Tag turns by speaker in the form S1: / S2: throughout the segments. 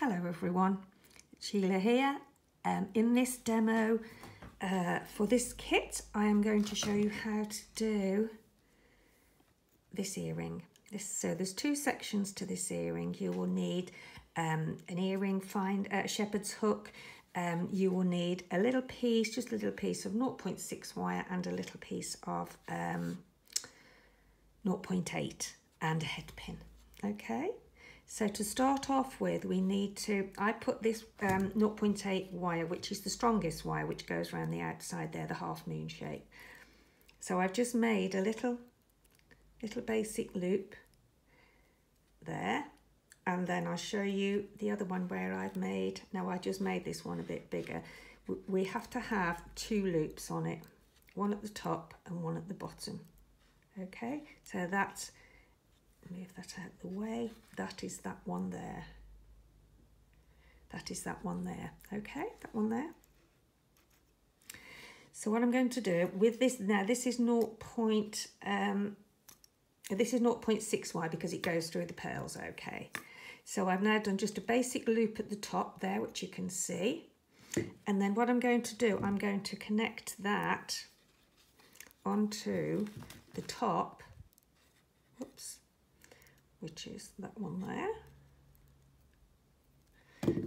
S1: Hello everyone, Sheila here. Um, in this demo uh, for this kit I am going to show you how to do this earring. This, so there's two sections to this earring. You will need um, an earring find uh, shepherd's hook. Um, you will need a little piece, just a little piece of 0.6 wire and a little piece of um, 0.8 and a head pin. Okay. So to start off with, we need to, I put this um, 0.8 wire, which is the strongest wire, which goes around the outside there, the half moon shape. So I've just made a little, little basic loop there. And then I'll show you the other one where I've made, now I just made this one a bit bigger. We have to have two loops on it, one at the top and one at the bottom. Okay, so that's move that out the way. That is that one there. That is that one there. Okay, that one there. So what I'm going to do with this, now this is 0. Point, um, this is 0.6y because it goes through the pearls, okay. So I've now done just a basic loop at the top there, which you can see. And then what I'm going to do, I'm going to connect that onto the top, whoops, which is that one there.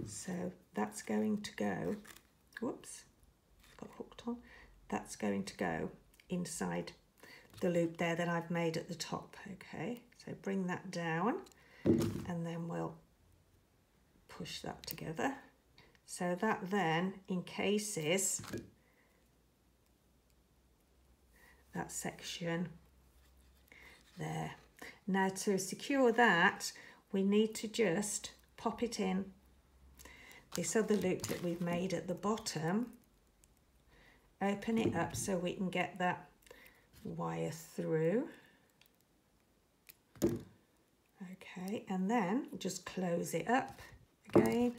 S1: So that's going to go, whoops, got hooked on. That's going to go inside the loop there that I've made at the top, okay? So bring that down and then we'll push that together. So that then encases that section there. Now to secure that, we need to just pop it in this other loop that we've made at the bottom, open it up so we can get that wire through. Okay, and then just close it up again.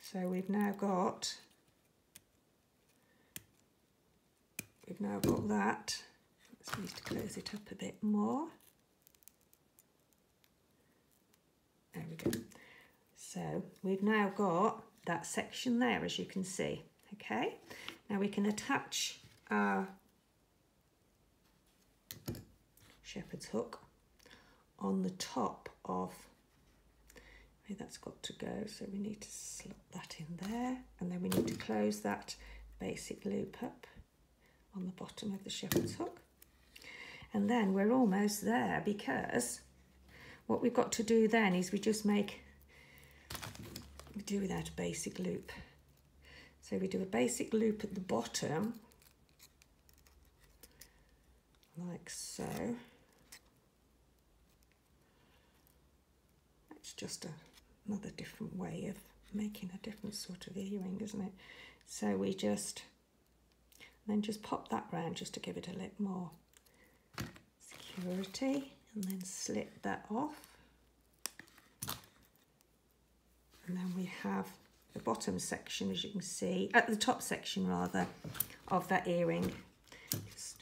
S1: So we've now got, we've now got that just need to close it up a bit more. There we go. So we've now got that section there, as you can see. Okay, now we can attach our shepherd's hook on the top of that's got to go so we need to slot that in there and then we need to close that basic loop up on the bottom of the shepherd's hook and then we're almost there because what we've got to do then is we just make, we do that basic loop. So we do a basic loop at the bottom, like so. It's just a, another different way of making a different sort of earring, isn't it? So we just, then just pop that round just to give it a little more and then slip that off. And then we have the bottom section, as you can see, at the top section rather, of that earring. Just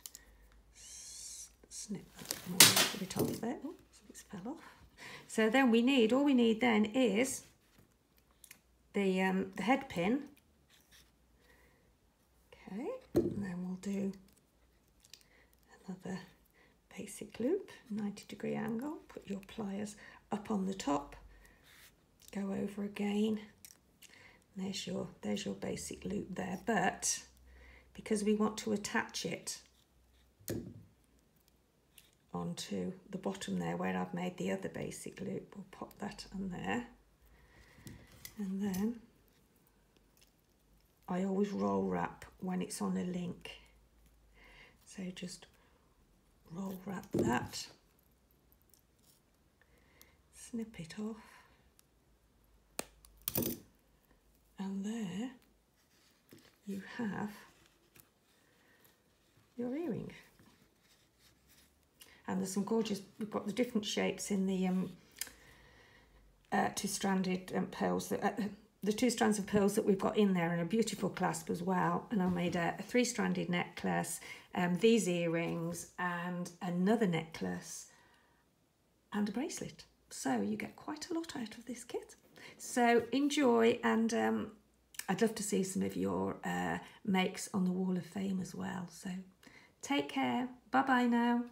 S1: snip that bit off there. Oh, it's fell off. So then we need, all we need then is the, um, the head pin. Okay, and then we'll do another basic loop, 90 degree angle, put your pliers up on the top, go over again. There's your, there's your basic loop there, but because we want to attach it onto the bottom there where I've made the other basic loop, we'll pop that on there. And then I always roll wrap when it's on a link. So just roll wrap that, snip it off, and there you have your earring. And there's some gorgeous, we've got the different shapes in the um, uh, two-stranded um, pearls that, uh, the two strands of pearls that we've got in there and a beautiful clasp as well. And I made a, a three-stranded necklace, um, these earrings and another necklace and a bracelet. So you get quite a lot out of this kit. So enjoy and um, I'd love to see some of your uh, makes on the Wall of Fame as well. So take care. Bye bye now.